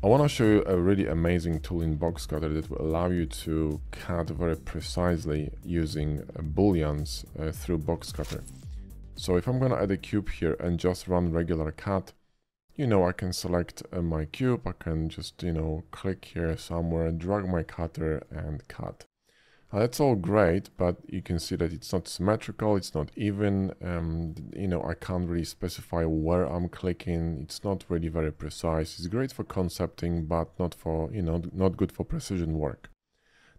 I want to show you a really amazing tool in Boxcutter that will allow you to cut very precisely using uh, booleans uh, through Boxcutter. So if I'm going to add a cube here and just run regular cut, you know, I can select uh, my cube, I can just, you know, click here somewhere, drag my cutter and cut. Now that's all great, but you can see that it's not symmetrical, it's not even, um, you know, I can't really specify where I'm clicking, it's not really very precise. It's great for concepting, but not for, you know, not good for precision work.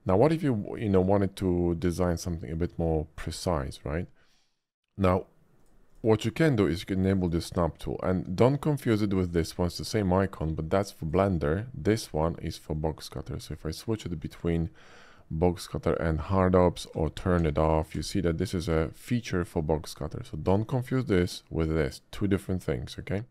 Now, what if you, you know, wanted to design something a bit more precise, right? Now, what you can do is you can enable the snap tool and don't confuse it with this one, it's the same icon, but that's for Blender. This one is for Boxcutter. So if I switch it between Boxcutter and HardOPS or turn it off, you see that this is a feature for Boxcutter So don't confuse this with this, two different things, okay?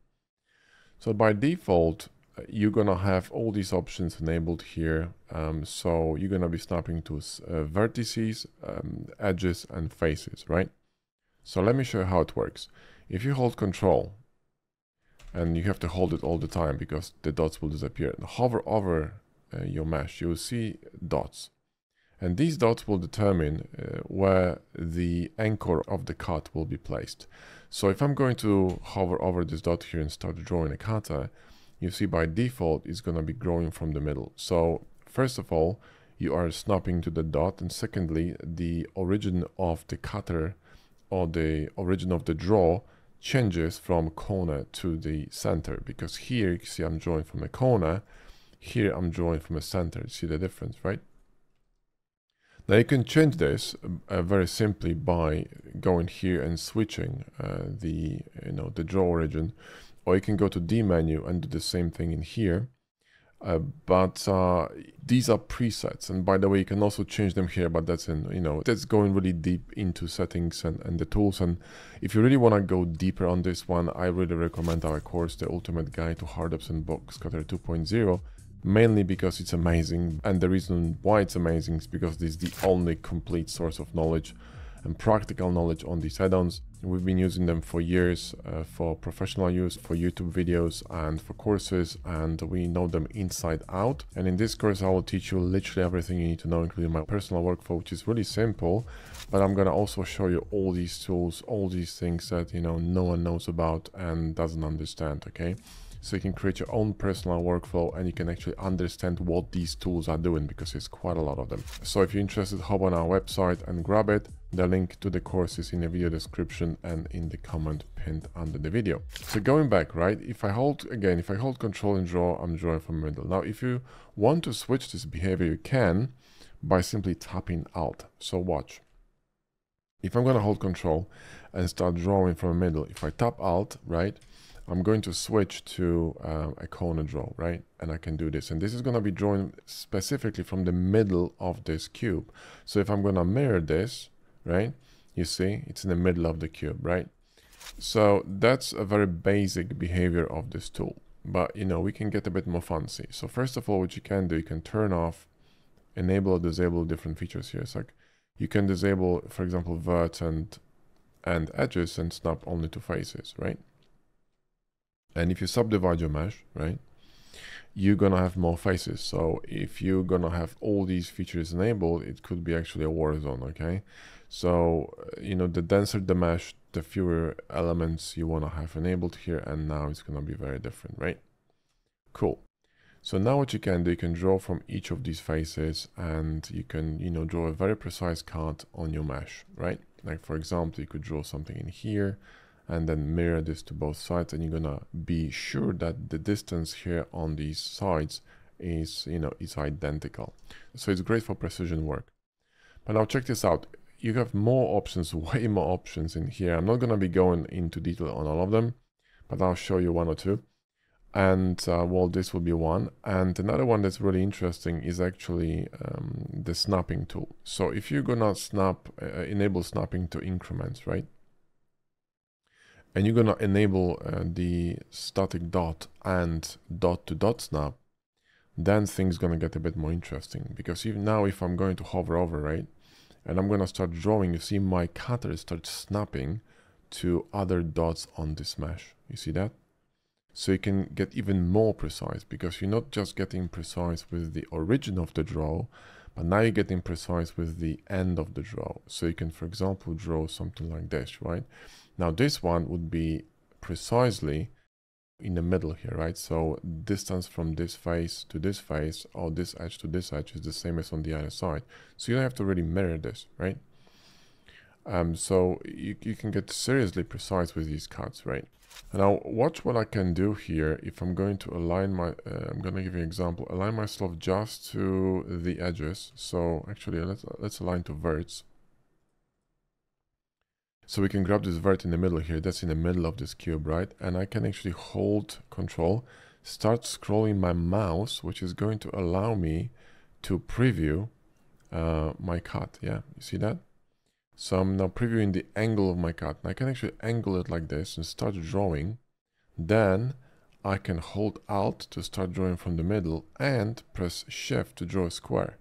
So by default, uh, you're gonna have all these options enabled here. Um, so you're gonna be snapping to uh, vertices, um, edges and faces, right? So let me show you how it works. If you hold control, and you have to hold it all the time because the dots will disappear, hover over uh, your mesh, you will see dots. And these dots will determine uh, where the anchor of the cut will be placed. So if I'm going to hover over this dot here and start drawing a cutter, you see by default it's going to be growing from the middle. So first of all, you are snapping to the dot and secondly, the origin of the cutter or the origin of the draw changes from corner to the center because here you see I'm drawing from a corner here I'm drawing from a center see the difference right now you can change this uh, very simply by going here and switching uh, the you know the draw origin or you can go to D menu and do the same thing in here. Uh, but uh, these are presets and by the way you can also change them here but that's in you know that's going really deep into settings and, and the tools. And if you really want to go deeper on this one I really recommend our course the ultimate guide to Hard HardOPS and Boxcutter 2.0 mainly because it's amazing and the reason why it's amazing is because this is the only complete source of knowledge and practical knowledge on these add-ons. We've been using them for years uh, for professional use, for YouTube videos and for courses and we know them inside out. And in this course I will teach you literally everything you need to know including my personal workflow which is really simple but I'm gonna also show you all these tools, all these things that you know no one knows about and doesn't understand, okay? So you can create your own personal workflow and you can actually understand what these tools are doing because there's quite a lot of them. So if you're interested, hop on our website and grab it. The link to the course is in the video description and in the comment pinned under the video. So going back, right, if I hold, again, if I hold control and draw, I'm drawing from middle. Now, if you want to switch this behavior, you can by simply tapping Alt. So watch. If I'm going to hold control and start drawing from middle, if I tap Alt, right, I'm going to switch to uh, a corner draw, right? And I can do this. And this is going to be drawn specifically from the middle of this cube. So if I'm going to mirror this, right? You see, it's in the middle of the cube, right? So that's a very basic behavior of this tool. But, you know, we can get a bit more fancy. So first of all, what you can do, you can turn off, enable or disable different features here. It's like you can disable, for example, vert and, and edges and snap only to faces, right? And if you subdivide your mesh, right, you're gonna have more faces. So if you're gonna have all these features enabled, it could be actually a war zone, okay? So, uh, you know, the denser the mesh, the fewer elements you wanna have enabled here, and now it's gonna be very different, right? Cool. So now what you can do, you can draw from each of these faces and you can, you know, draw a very precise cut on your mesh, right? Like for example, you could draw something in here and then mirror this to both sides and you're gonna be sure that the distance here on these sides is you know is identical. So it's great for precision work. But now check this out. You have more options way more options in here. I'm not going to be going into detail on all of them but i'll show you one or two. And uh, well this will be one. And another one that's really interesting is actually um, the snapping tool. So if you're gonna snap uh, enable snapping to increments right and you're gonna enable uh, the static dot and dot to dot snap, then things gonna get a bit more interesting because even now if I'm going to hover over, right, and I'm gonna start drawing, you see my cutter starts snapping to other dots on this mesh. You see that? So you can get even more precise because you're not just getting precise with the origin of the draw, but now you're getting precise with the end of the draw. So you can, for example, draw something like this, right? Now this one would be precisely in the middle here, right? So distance from this face to this face or this edge to this edge is the same as on the other side. So you don't have to really mirror this, right? Um, so you, you can get seriously precise with these cuts, right? Now watch what I can do here if I'm going to align my, uh, I'm going to give you an example, align myself just to the edges. So actually let's, let's align to verts. So we can grab this vert in the middle here, that's in the middle of this cube, right? And I can actually hold control, start scrolling my mouse, which is going to allow me to preview uh, my cut. Yeah, you see that? So I'm now previewing the angle of my cut. And I can actually angle it like this and start drawing. Then I can hold Alt to start drawing from the middle and press Shift to draw a square.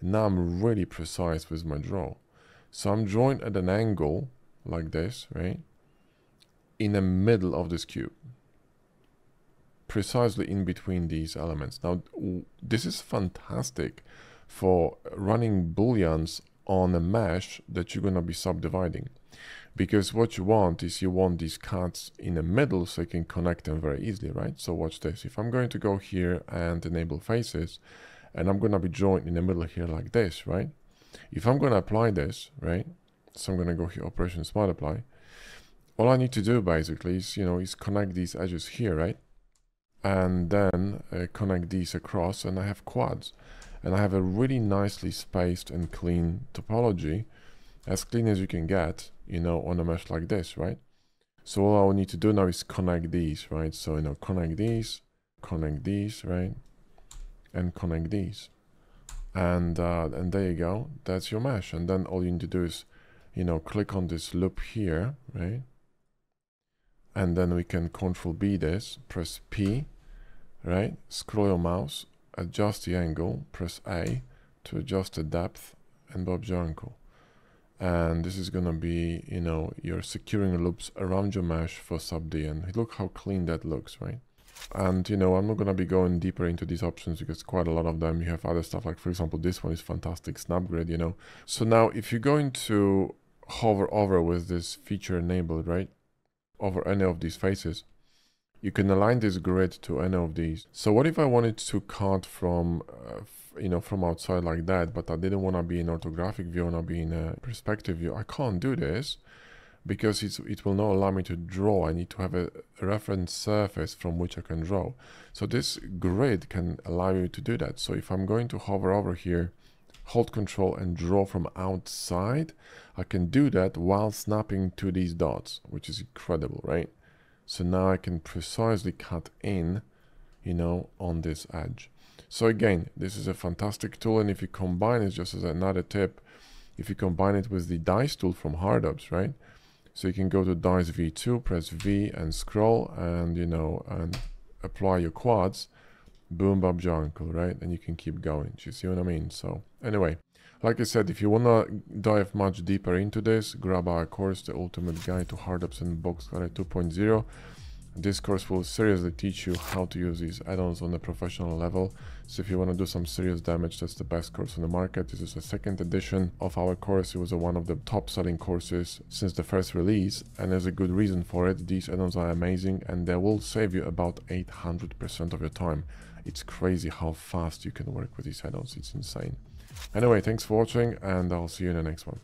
And now I'm really precise with my draw. So I'm drawing at an angle like this, right? In the middle of this cube. Precisely in between these elements. Now, this is fantastic for running booleans on a mesh that you're going to be subdividing. Because what you want is you want these cuts in the middle so you can connect them very easily, right? So watch this. If I'm going to go here and enable faces, and I'm going to be drawing in the middle here like this, right? If I'm going to apply this, right? So I'm going to go here, operations multiply. All I need to do basically is, you know, is connect these edges here, right? And then uh, connect these across and I have quads. And I have a really nicely spaced and clean topology, as clean as you can get, you know, on a mesh like this, right? So all I need to do now is connect these, right? So, you know, connect these, connect these, right? And connect these. And, uh, and there you go, that's your mesh. And then all you need to do is you know, click on this loop here, right? And then we can control B this, press P, right? Scroll your mouse, adjust the angle, press A to adjust the depth and Bob your uncle. And this is gonna be, you know, you're securing loops around your mesh for sub D and look how clean that looks, right? And, you know, I'm not gonna be going deeper into these options because quite a lot of them, you have other stuff like, for example, this one is fantastic, Snapgrid, you know. So now if you're going to hover over with this feature enabled, right? Over any of these faces. You can align this grid to any of these. So what if I wanted to cut from, uh, you know, from outside like that, but I didn't want to be in orthographic view, I want to be in a perspective view. I can't do this because it will not allow me to draw. I need to have a, reference surface from which I can draw. So this grid can allow you to do that. So if I'm going to hover over here hold control and draw from outside, I can do that while snapping to these dots, which is incredible, right? So now I can precisely cut in, you know, on this edge. So again, this is a fantastic tool. And if you combine it, just as another tip, if you combine it with the dice tool from HardOPS, right? So you can go to dice V2, press V and scroll and, you know, and apply your quads. Boom bob uncle right? And you can keep going. Do you see what i mean? So anyway like i said if you want to dive much deeper into this grab our course the ultimate guide to HardOPS and boxcutter 2.0 this course will seriously teach you how to use these add-ons on a professional level. So if you want to do some serious damage, that's the best course on the market. This is the second edition of our course. It was one of the top selling courses since the first release. And there's a good reason for it. These add-ons are amazing and they will save you about 800% of your time. It's crazy how fast you can work with these add-ons. It's insane. Anyway, thanks for watching and I'll see you in the next one.